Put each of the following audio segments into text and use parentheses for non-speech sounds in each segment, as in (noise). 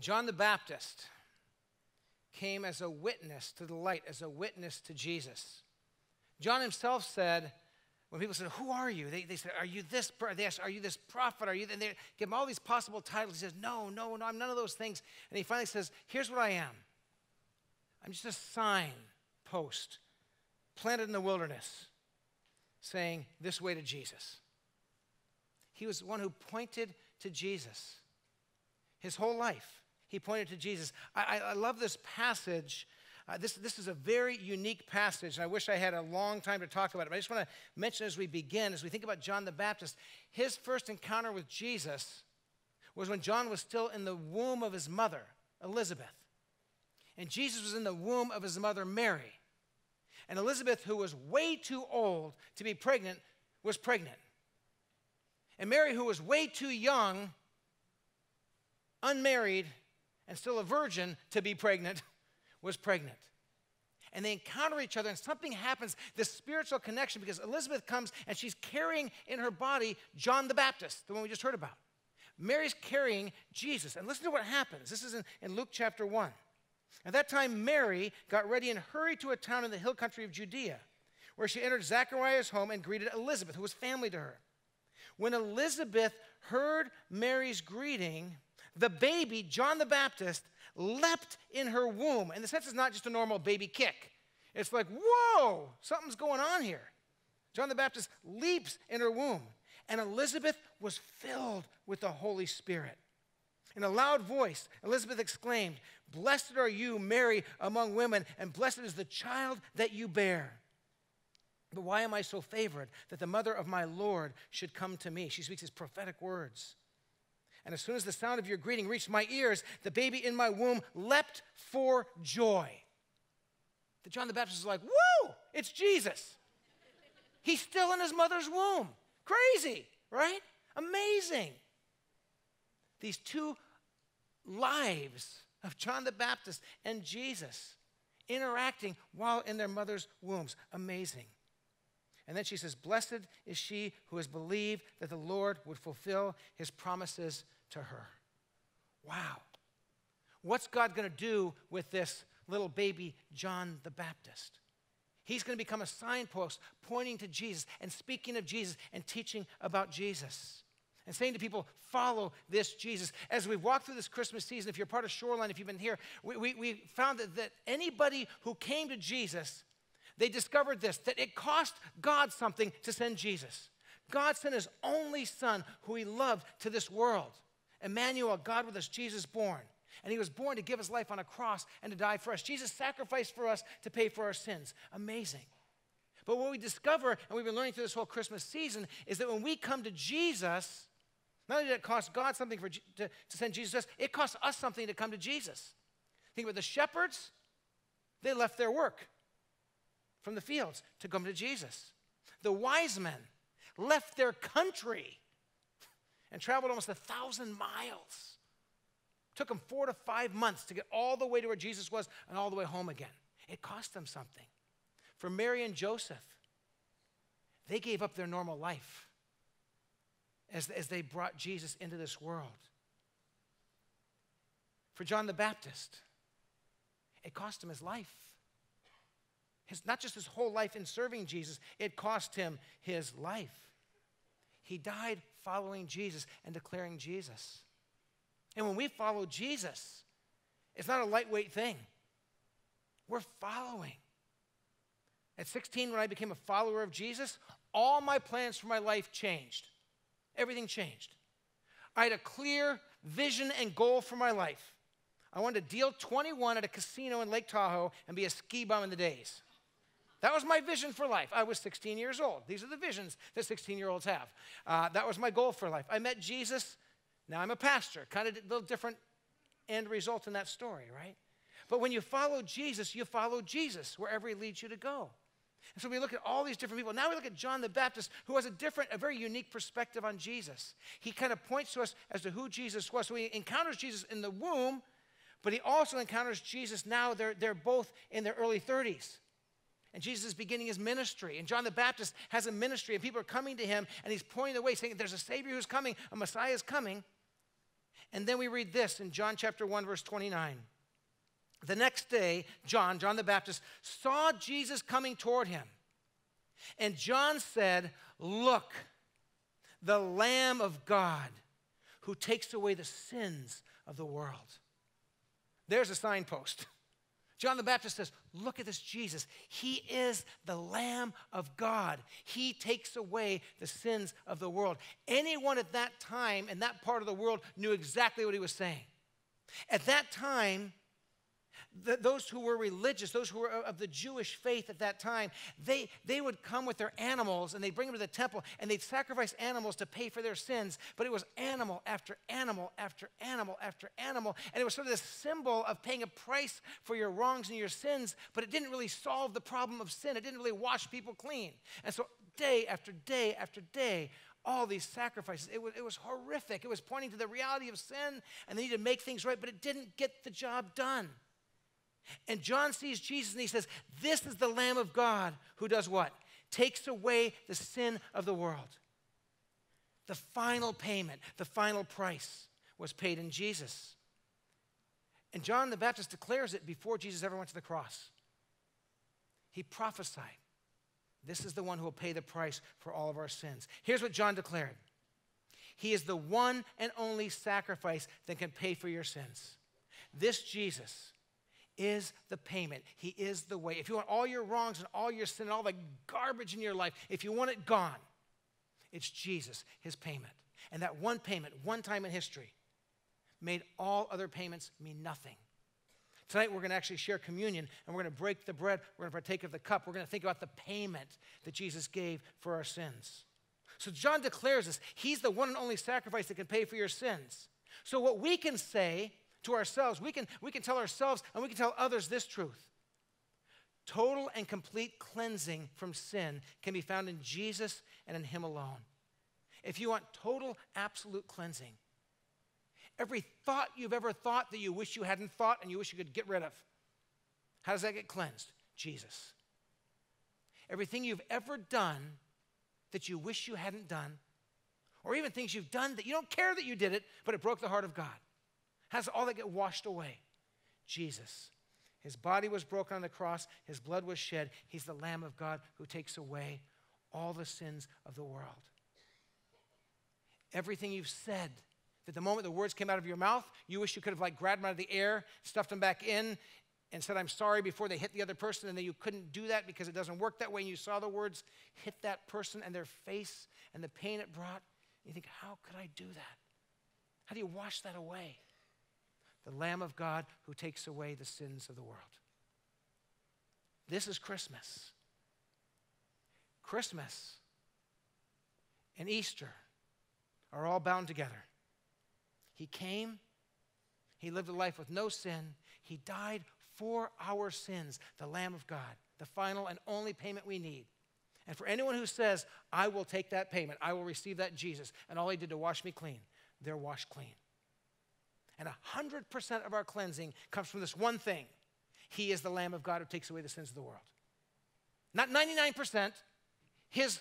John the Baptist came as a witness to the light, as a witness to Jesus. John himself said, when people said, Who are you? They, they said, Are you this? They asked, Are you this prophet? Are you? And they give him all these possible titles. He says, No, no, no, I'm none of those things. And he finally says, Here's what I am I'm just a sign post planted in the wilderness saying, This way to Jesus. He was one who pointed to Jesus his whole life. He pointed to Jesus. I, I love this passage. Uh, this, this is a very unique passage, and I wish I had a long time to talk about it. But I just want to mention as we begin, as we think about John the Baptist, his first encounter with Jesus was when John was still in the womb of his mother, Elizabeth. And Jesus was in the womb of his mother, Mary. And Elizabeth, who was way too old to be pregnant, was pregnant. And Mary, who was way too young, unmarried, and still a virgin to be pregnant, (laughs) was pregnant. And they encounter each other, and something happens this spiritual connection because Elizabeth comes and she's carrying in her body John the Baptist, the one we just heard about. Mary's carrying Jesus. And listen to what happens. This is in, in Luke chapter 1. At that time, Mary got ready and hurried to a town in the hill country of Judea, where she entered Zachariah's home and greeted Elizabeth, who was family to her. When Elizabeth heard Mary's greeting, the baby, John the Baptist, leapt in her womb. And the sense is not just a normal baby kick. It's like, whoa, something's going on here. John the Baptist leaps in her womb. And Elizabeth was filled with the Holy Spirit. In a loud voice, Elizabeth exclaimed, Blessed are you, Mary, among women, and blessed is the child that you bear. But why am I so favored that the mother of my Lord should come to me? She speaks these prophetic words. And as soon as the sound of your greeting reached my ears, the baby in my womb leapt for joy. The John the Baptist is like, Whoa, it's Jesus. He's still in his mother's womb. Crazy, right? Amazing. These two lives of John the Baptist and Jesus interacting while in their mother's wombs. Amazing. And then she says, Blessed is she who has believed that the Lord would fulfill his promises to her. Wow. What's God going to do with this little baby John the Baptist? He's going to become a signpost pointing to Jesus and speaking of Jesus and teaching about Jesus and saying to people, follow this Jesus. As we walk through this Christmas season, if you're part of Shoreline, if you've been here, we, we, we found that, that anybody who came to Jesus they discovered this that it cost God something to send Jesus. God sent his only son who he loved to this world. Emmanuel, God with us, Jesus born. And he was born to give his life on a cross and to die for us. Jesus sacrificed for us to pay for our sins. Amazing. But what we discover, and we've been learning through this whole Christmas season, is that when we come to Jesus, not only did it cost God something for, to, to send Jesus to us, it costs us something to come to Jesus. Think about the shepherds, they left their work from the fields to come to Jesus. The wise men left their country and traveled almost a thousand miles. Took them four to five months to get all the way to where Jesus was and all the way home again. It cost them something. For Mary and Joseph, they gave up their normal life as, as they brought Jesus into this world. For John the Baptist, it cost him his life his, not just his whole life in serving Jesus, it cost him his life. He died following Jesus and declaring Jesus. And when we follow Jesus, it's not a lightweight thing. We're following. At 16, when I became a follower of Jesus, all my plans for my life changed. Everything changed. I had a clear vision and goal for my life. I wanted to deal 21 at a casino in Lake Tahoe and be a ski bum in the days. That was my vision for life. I was 16 years old. These are the visions that 16 year olds have. Uh, that was my goal for life. I met Jesus. Now I'm a pastor. Kind of a little different end result in that story, right? But when you follow Jesus, you follow Jesus wherever he leads you to go. And so we look at all these different people. Now we look at John the Baptist, who has a different, a very unique perspective on Jesus. He kind of points to us as to who Jesus was. So he encounters Jesus in the womb, but he also encounters Jesus now. They're, they're both in their early 30s. And Jesus is beginning his ministry. And John the Baptist has a ministry, and people are coming to him, and he's pointing the way, saying, There's a Savior who's coming, a Messiah is coming. And then we read this in John chapter 1, verse 29. The next day, John, John the Baptist, saw Jesus coming toward him. And John said, Look, the Lamb of God who takes away the sins of the world. There's a signpost. John the Baptist says, Look at this Jesus. He is the Lamb of God. He takes away the sins of the world. Anyone at that time in that part of the world knew exactly what he was saying. At that time, the, those who were religious, those who were of the Jewish faith at that time, they, they would come with their animals and they'd bring them to the temple and they'd sacrifice animals to pay for their sins. But it was animal after animal after animal after animal. And it was sort of this symbol of paying a price for your wrongs and your sins, but it didn't really solve the problem of sin. It didn't really wash people clean. And so, day after day after day, all these sacrifices. It was, it was horrific. It was pointing to the reality of sin, and they needed to make things right, but it didn't get the job done. And John sees Jesus and he says, This is the Lamb of God who does what? Takes away the sin of the world. The final payment, the final price was paid in Jesus. And John the Baptist declares it before Jesus ever went to the cross. He prophesied, This is the one who will pay the price for all of our sins. Here's what John declared He is the one and only sacrifice that can pay for your sins. This Jesus is the payment. He is the way. If you want all your wrongs and all your sin and all the garbage in your life, if you want it gone, it's Jesus, his payment. And that one payment, one time in history, made all other payments mean nothing. Tonight, we're going to actually share communion and we're going to break the bread. We're going to partake of the cup. We're going to think about the payment that Jesus gave for our sins. So, John declares this He's the one and only sacrifice that can pay for your sins. So, what we can say to ourselves. We can, we can tell ourselves and we can tell others this truth. Total and complete cleansing from sin can be found in Jesus and in Him alone. If you want total, absolute cleansing, every thought you've ever thought that you wish you hadn't thought and you wish you could get rid of, how does that get cleansed? Jesus. Everything you've ever done that you wish you hadn't done, or even things you've done that you don't care that you did it, but it broke the heart of God. How does all that get washed away? Jesus. His body was broken on the cross, his blood was shed. He's the Lamb of God who takes away all the sins of the world. Everything you've said, that the moment the words came out of your mouth, you wish you could have like grabbed them out of the air, stuffed them back in, and said, I'm sorry before they hit the other person, and then you couldn't do that because it doesn't work that way, and you saw the words hit that person and their face and the pain it brought. You think, how could I do that? How do you wash that away? The Lamb of God who takes away the sins of the world. This is Christmas. Christmas and Easter are all bound together. He came, He lived a life with no sin, He died for our sins, the Lamb of God, the final and only payment we need. And for anyone who says, I will take that payment, I will receive that Jesus, and all He did to wash me clean, they're washed clean. And 100% of our cleansing comes from this one thing He is the Lamb of God who takes away the sins of the world. Not 99%, His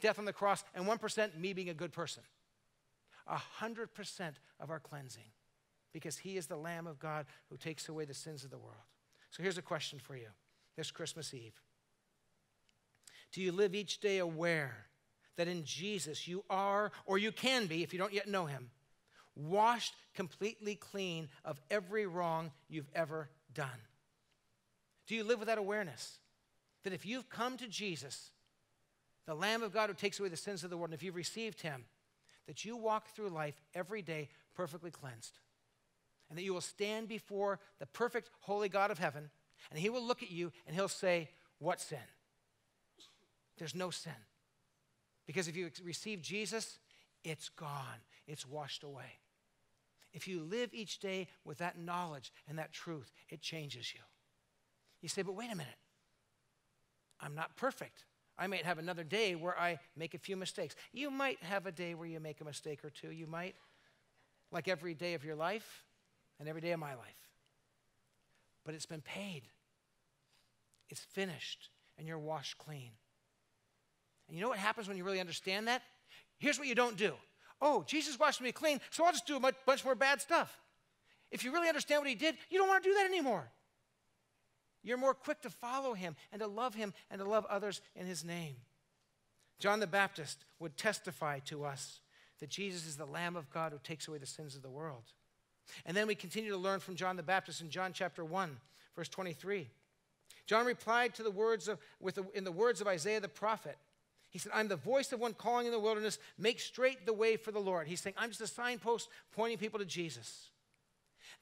death on the cross, and 1% me being a good person. 100% of our cleansing because He is the Lamb of God who takes away the sins of the world. So here's a question for you this Christmas Eve Do you live each day aware that in Jesus you are, or you can be, if you don't yet know Him, washed completely clean of every wrong you've ever done? Do you live with that awareness? That if you've come to Jesus, the Lamb of God who takes away the sins of the world, and if you've received him, that you walk through life every day perfectly cleansed. And that you will stand before the perfect, holy God of heaven, and he will look at you and he'll say, What sin? There's no sin. Because if you receive Jesus, it's gone, it's washed away. If you live each day with that knowledge and that truth, it changes you. You say, but wait a minute. I'm not perfect. I might have another day where I make a few mistakes. You might have a day where you make a mistake or two. You might, like every day of your life and every day of my life. But it's been paid, it's finished, and you're washed clean. And you know what happens when you really understand that? Here's what you don't do oh, Jesus washed me clean, so I'll just do a bunch more bad stuff. If you really understand what he did, you don't want to do that anymore. You're more quick to follow him and to love him and to love others in his name. John the Baptist would testify to us that Jesus is the Lamb of God who takes away the sins of the world. And then we continue to learn from John the Baptist in John chapter 1, verse 23. John replied to the words of, with the, in the words of Isaiah the prophet. He said, I'm the voice of one calling in the wilderness, make straight the way for the Lord. He's saying, I'm just a signpost pointing people to Jesus.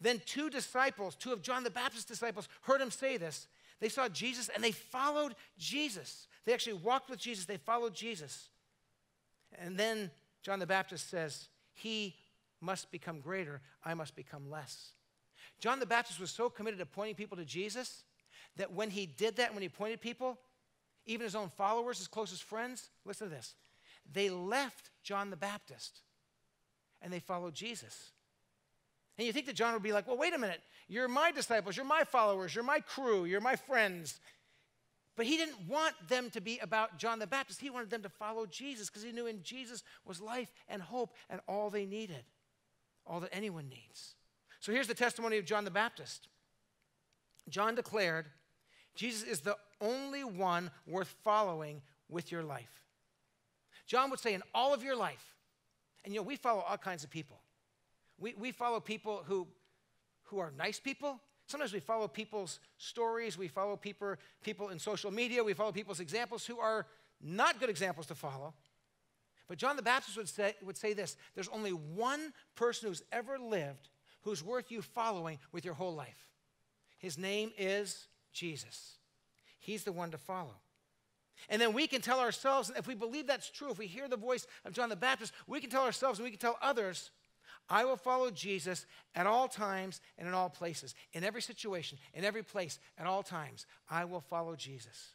Then two disciples, two of John the Baptist's disciples, heard him say this. They saw Jesus and they followed Jesus. They actually walked with Jesus, they followed Jesus. And then John the Baptist says, He must become greater, I must become less. John the Baptist was so committed to pointing people to Jesus that when he did that, when he pointed people, even his own followers, his closest friends, listen to this, they left John the Baptist and they followed Jesus. And you think that John would be like, well, wait a minute. You're my disciples. You're my followers. You're my crew. You're my friends. But he didn't want them to be about John the Baptist. He wanted them to follow Jesus because he knew in Jesus was life and hope and all they needed, all that anyone needs. So here's the testimony of John the Baptist John declared, Jesus is the only one worth following with your life. John would say, in all of your life, and you know, we follow all kinds of people. We, we follow people who, who are nice people. Sometimes we follow people's stories. We follow people, people in social media. We follow people's examples who are not good examples to follow. But John the Baptist would say, would say this there's only one person who's ever lived who's worth you following with your whole life. His name is Jesus. He's the one to follow. And then we can tell ourselves, if we believe that's true, if we hear the voice of John the Baptist, we can tell ourselves and we can tell others I will follow Jesus at all times and in all places, in every situation, in every place, at all times. I will follow Jesus.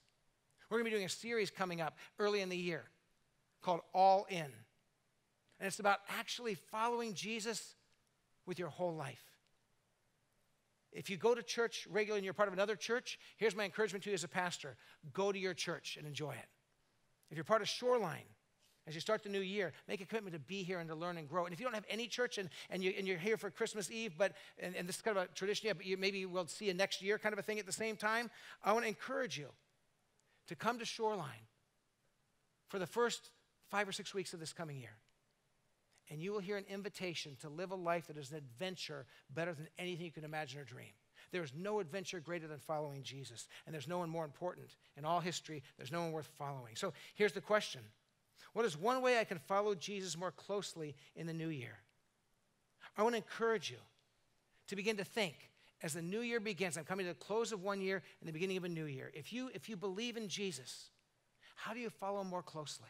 We're going to be doing a series coming up early in the year called All In. And it's about actually following Jesus with your whole life. If you go to church regularly and you're part of another church, here's my encouragement to you as a pastor go to your church and enjoy it. If you're part of Shoreline, as you start the new year, make a commitment to be here and to learn and grow. And if you don't have any church and, and, you, and you're here for Christmas Eve, but and, and this is kind of a tradition, yeah, but you, maybe we'll see you next year kind of a thing at the same time, I want to encourage you to come to Shoreline for the first five or six weeks of this coming year. And you will hear an invitation to live a life that is an adventure better than anything you can imagine or dream. There is no adventure greater than following Jesus. And there's no one more important. In all history, there's no one worth following. So here's the question what is one way I can follow Jesus more closely in the new year? I want to encourage you to begin to think as the new year begins. I'm coming to the close of one year and the beginning of a new year. If you, if you believe in Jesus, how do you follow more closely?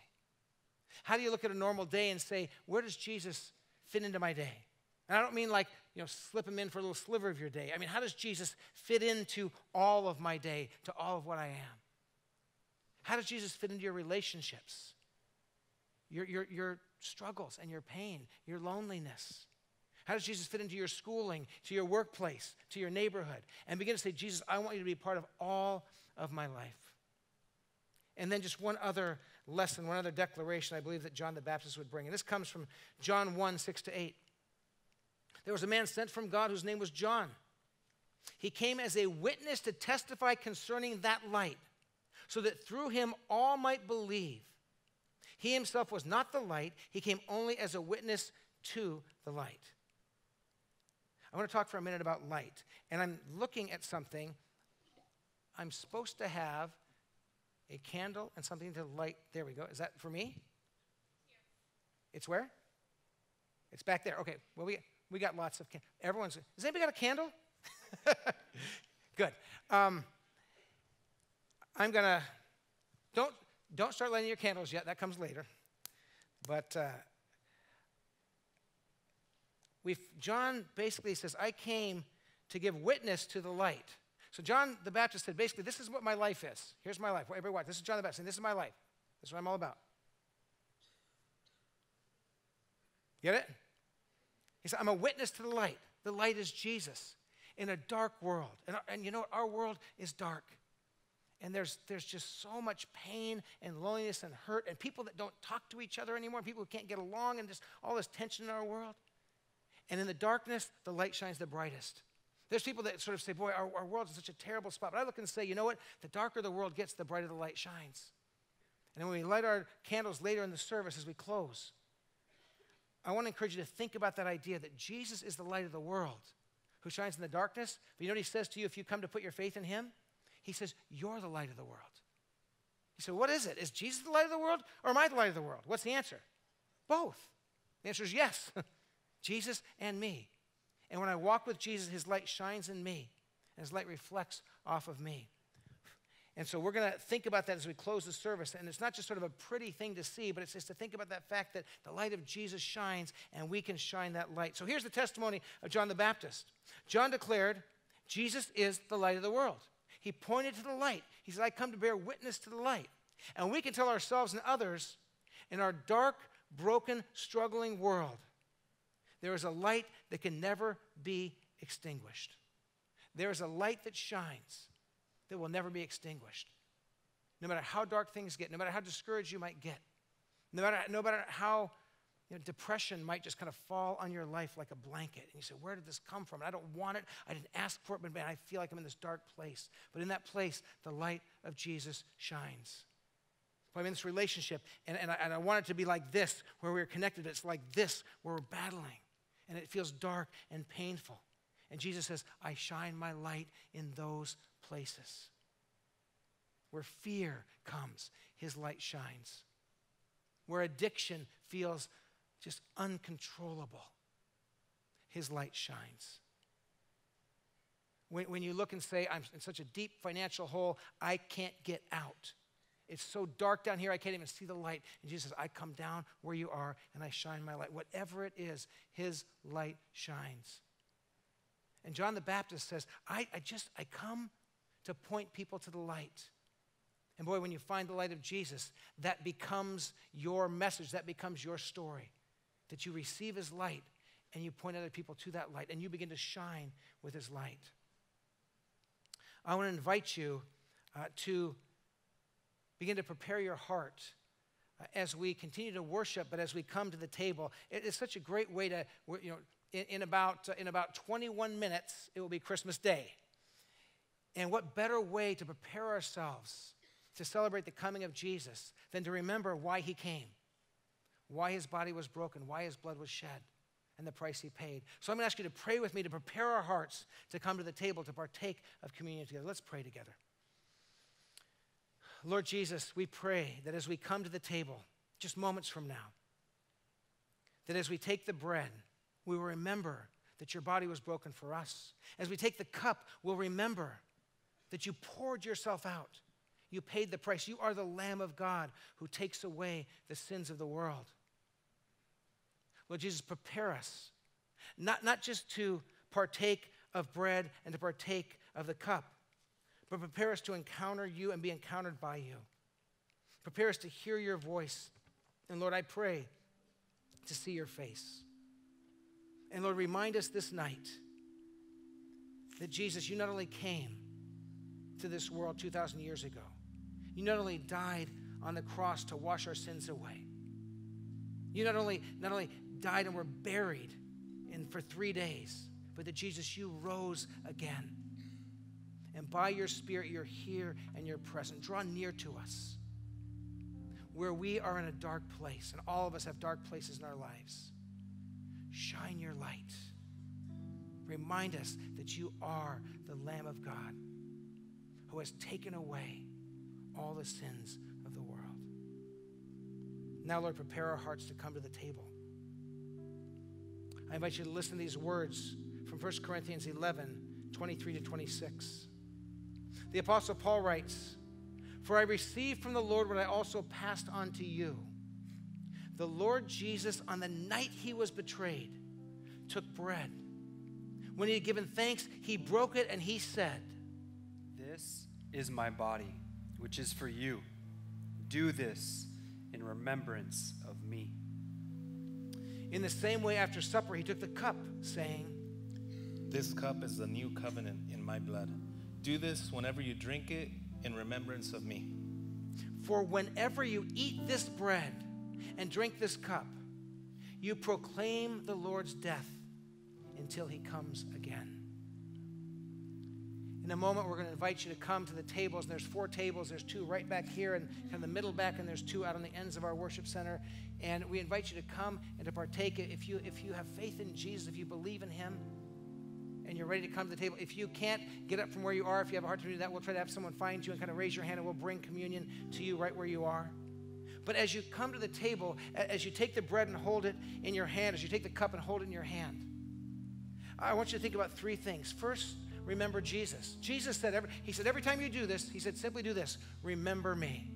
How do you look at a normal day and say, where does Jesus fit into my day? And I don't mean like, you know, slip him in for a little sliver of your day. I mean, how does Jesus fit into all of my day, to all of what I am? How does Jesus fit into your relationships? your, your, your struggles and your pain, your loneliness? How does Jesus fit into your schooling, to your workplace, to your neighborhood? And begin to say, Jesus, I want you to be part of all of my life. And then just one other lesson, one other declaration I believe that John the Baptist would bring. And this comes from John 1 6 to 8. There was a man sent from God whose name was John. He came as a witness to testify concerning that light, so that through him all might believe. He himself was not the light, he came only as a witness to the light. I want to talk for a minute about light. And I'm looking at something. I'm supposed to have a candle and something to light. There we go. Is that for me? It's where? It's back there. Okay. Well, we, we got lots of candles. Everyone's. Has anybody got a candle? (laughs) Good. Um, I'm going to. Don't don't start lighting your candles yet, that comes later. But uh, we John basically says, I came to give witness to the light. So John the Baptist said, basically, this is what my life is. Here's my life. Everybody watch. This is John the Baptist saying, this is my life. This is what I'm all about. Get it? He said, I'm a witness to the light. The light is Jesus in a dark world. And, and you know what? Our world is dark. and there's, there's just so much pain and loneliness and hurt, and people that don't talk to each other anymore, people who can't get along, and just all this tension in our world. And in the darkness, the light shines the brightest. There's people that sort of say, Boy, our, our world's in such a terrible spot. But I look and say, You know what? The darker the world gets, the brighter the light shines. And when we light our candles later in the service as we close, I want to encourage you to think about that idea that Jesus is the light of the world who shines in the darkness. But you know what he says to you if you come to put your faith in him? He says, You're the light of the world. You say, What is it? Is Jesus the light of the world or am I the light of the world? What's the answer? Both. The answer is yes. (laughs) Jesus and me. And when I walk with Jesus, his light shines in me, and his light reflects off of me. And so we're going to think about that as we close the service. And it's not just sort of a pretty thing to see, but it's just to think about that fact that the light of Jesus shines and we can shine that light. So here's the testimony of John the Baptist John declared, Jesus is the light of the world. He pointed to the light. He said, I come to bear witness to the light. And we can tell ourselves and others in our dark, broken, struggling world, there is a light that can never be extinguished. There is a light that shines that will never be extinguished. No matter how dark things get, no matter how discouraged you might get, no matter, no matter how you know, depression might just kind of fall on your life like a blanket. And you say, Where did this come from? And I don't want it. I didn't ask for it, but man, I feel like I'm in this dark place. But in that place, the light of Jesus shines. I'm in this relationship, and, and, I, and I want it to be like this, where we're connected. It's like this, where we're battling, and it feels dark and painful. And Jesus says, I shine my light in those places. Where fear comes, his light shines. Where addiction feels just uncontrollable, his light shines. When, when you look and say, I'm in such a deep financial hole, I can't get out. It's so dark down here, I can't even see the light. And Jesus says, I come down where you are and I shine my light. Whatever it is, his light shines. And John the Baptist says, I, I just, I come to point people to the light. And boy, when you find the light of Jesus, that becomes your message, that becomes your story that you receive his light and you point other people to that light and you begin to shine with his light. I want to invite you uh, to begin to prepare your heart uh, as we continue to worship, but as we come to the table. It is such a great way to, you know, in, in about, uh, in about 21 minutes, it will be Christmas Day. And what better way to prepare ourselves to celebrate the coming of Jesus than to remember why he came? why his body was broken, why his blood was shed, and the price he paid. So I'm going to ask you to pray with me to prepare our hearts to come to the table to partake of communion together. Let's pray together. Lord Jesus, we pray that as we come to the table, just moments from now, that as we take the bread, we will remember that your body was broken for us. As we take the cup, we'll remember that you poured yourself out. You paid the price. You are the Lamb of God who takes away the sins of the world. Lord Jesus, prepare us, not, not just to partake of bread and to partake of the cup, but prepare us to encounter you and be encountered by you. Prepare us to hear your voice. And Lord, I pray to see your face. And Lord, remind us this night that Jesus, you not only came to this world 2,000 years ago, you not only died on the cross to wash our sins away, you not only, not only died and were buried in, for three days, but that Jesus, you rose again. And by your Spirit, you're here and you're present. Draw near to us where we are in a dark place, and all of us have dark places in our lives. Shine your light. Remind us that you are the Lamb of God who has taken away all the sins of the world. Now, Lord, prepare our hearts to come to the table. I invite you to listen to these words from 1 Corinthians 11 23 to 26. The Apostle Paul writes, For I received from the Lord what I also passed on to you. The Lord Jesus, on the night he was betrayed, took bread. When he had given thanks, he broke it and he said, This is my body, which is for you. Do this in remembrance of me. In the same way, after supper, he took the cup, saying, This cup is the new covenant in my blood. Do this whenever you drink it in remembrance of me. For whenever you eat this bread and drink this cup, you proclaim the Lord's death until he comes again. In a moment, we're going to invite you to come to the tables. There's four tables. There's two right back here and kind of the middle back, and there's two out on the ends of our worship center. And we invite you to come and to partake. If you, if you have faith in Jesus, if you believe in him, and you're ready to come to the table, if you can't get up from where you are, if you have a hard time doing that, we'll try to have someone find you and kind of raise your hand, and we'll bring communion to you right where you are. But as you come to the table, as you take the bread and hold it in your hand, as you take the cup and hold it in your hand, I want you to think about three things. First, remember Jesus. Jesus said, every, He said, every time you do this, He said, simply do this remember me.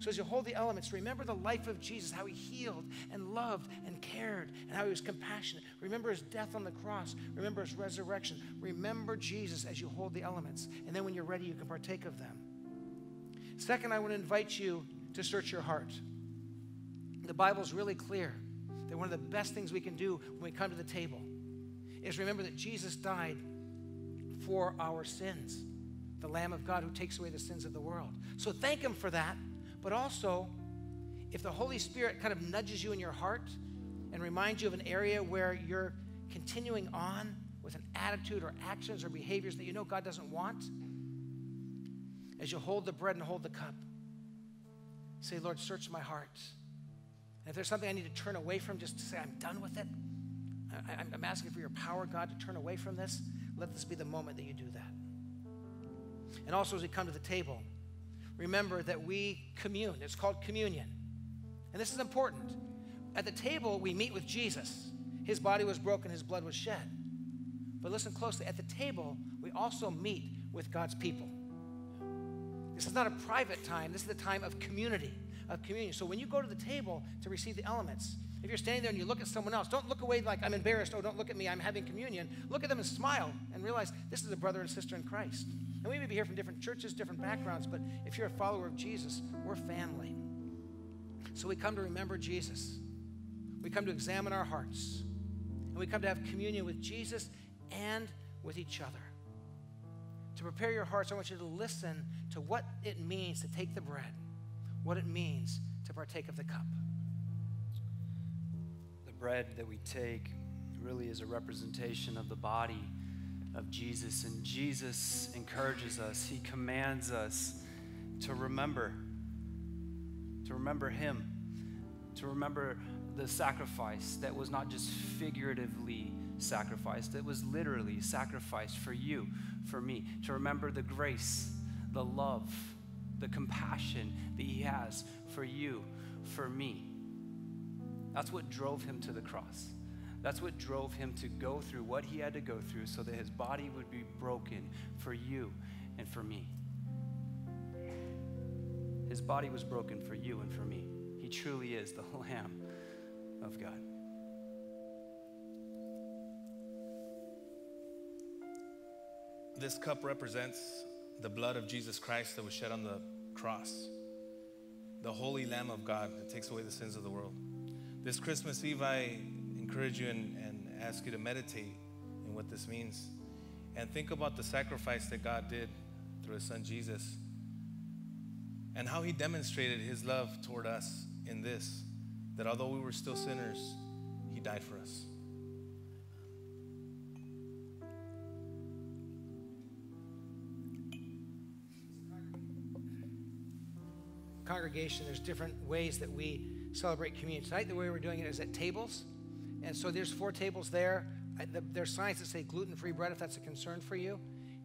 So as you hold the elements, remember the life of Jesus, how He healed and loved and cared, and how He was compassionate. Remember His death on the cross. Remember His resurrection. Remember Jesus as you hold the elements. And then when you're ready, you can partake of them. Second, I want to invite you to search your heart. The Bible's really clear that one of the best things we can do when we come to the table is remember that Jesus died for our sins, the Lamb of God who takes away the sins of the world. So thank Him for that. But also, if the Holy Spirit kind of nudges you in your heart and reminds you of an area where you're continuing on with an attitude or actions or behaviors that you know God doesn't want, as you hold the bread and hold the cup, say, Lord, search my heart. And if there's something I need to turn away from, just to say, I'm done with it. I, am asking for your power, God, to turn away from this. Let this be the moment that you do that. And also, as we come to the table, remember that we commune. It's called communion. And this is important. At the table, we meet with Jesus. His body was broken, his blood was shed. But listen closely at the table, we also meet with God's people. This is not a private time, this is the time of community, of communion. So when you go to the table to receive the elements, if you're standing there and you look at someone else, don't look away like I'm embarrassed. Oh, don't look at me. I'm having communion. Look at them and smile and realize this is a brother and sister in Christ. And we may be here from different churches, different backgrounds, but if you're a follower of Jesus, we're family. So we come to remember Jesus. We come to examine our hearts. And we come to have communion with Jesus and with each other. To prepare your hearts, I want you to listen to what it means to take the bread, what it means to partake of the cup bread that we take really is a representation of the body of Jesus. And Jesus encourages us, He commands us to remember, to remember Him, to remember the sacrifice that was not just figuratively sacrificed, it was literally sacrificed for you, for me, to remember the grace, the love, the compassion that He has for you, for me. That's what drove him to the cross. That's what drove him to go through what he had to go through so that his body would be broken for you and for me. His body was broken for you and for me. He truly is the (laughs) Lamb of God. This cup represents the blood of Jesus Christ that was shed on the cross, the holy Lamb of God that takes away the sins of the world. This Christmas Eve, I encourage you and, and ask you to meditate in what this means and think about the sacrifice that God did through His Son Jesus and how He demonstrated His love toward us in this that although we were still sinners, He died for us. Congregation, there's different ways that we celebrate communion. Tonight, the way we're doing it is at tables. And so there's four tables there. There's signs that say gluten free bread if that's a concern for you.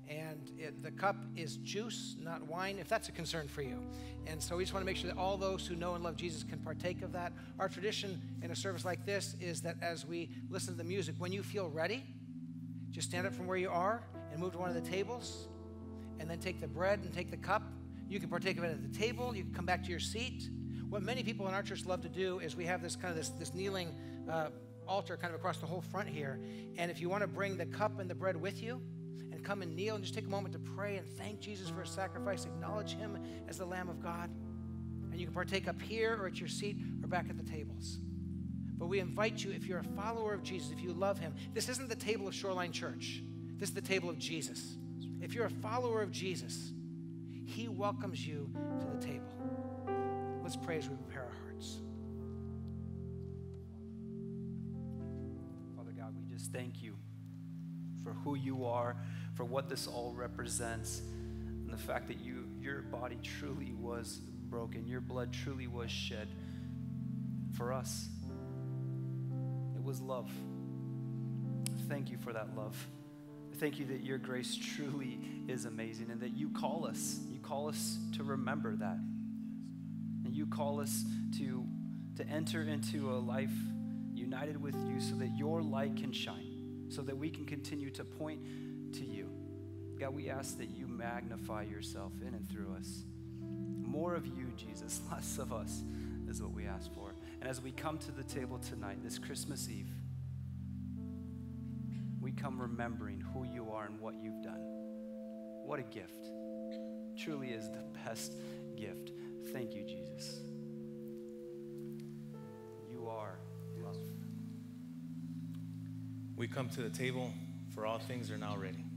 And it, the cup is juice, not wine, if that's a concern for you. And so we just want to make sure that all those who know and love Jesus can partake of that. Our tradition in a service like this is that as we listen to the music, when you feel ready, just stand up from where you are and move to one of the tables, and then take the bread and take the cup. You can partake of it at the table. You can come back to your seat what many people in our church love to do is we have this kind of this, this kneeling uh, altar kind of across the whole front here. And if you want to bring the cup and the bread with you and come and kneel and just take a moment to pray and thank Jesus for his sacrifice, acknowledge him as the Lamb of God. And you can partake up here or at your seat or back at the tables. But we invite you, if you're a follower of Jesus, if you love him, this isn't the table of Shoreline Church. This is the table of Jesus. If you're a follower of Jesus, He welcomes you to. Let's pray as we prepare our hearts. Father God, we just thank you for who you are, for what this all represents, and the fact that you, your body truly was broken, your blood truly was shed for us. It was love. Thank you for that love. Thank you that your grace truly is amazing and that you call us. You call us to remember that. And you call us to, to enter into a life united with you so that your light can shine, so that we can continue to point to you. God, we ask that you magnify yourself in and through us. More of you, Jesus, (laughs) less of us is what we ask for. And as we come to the table tonight, this Christmas Eve, we come remembering who you are and what you've done. What a gift. Truly is the best gift. Thank you, Jesus. You are love. We come to the table, for all things are now ready.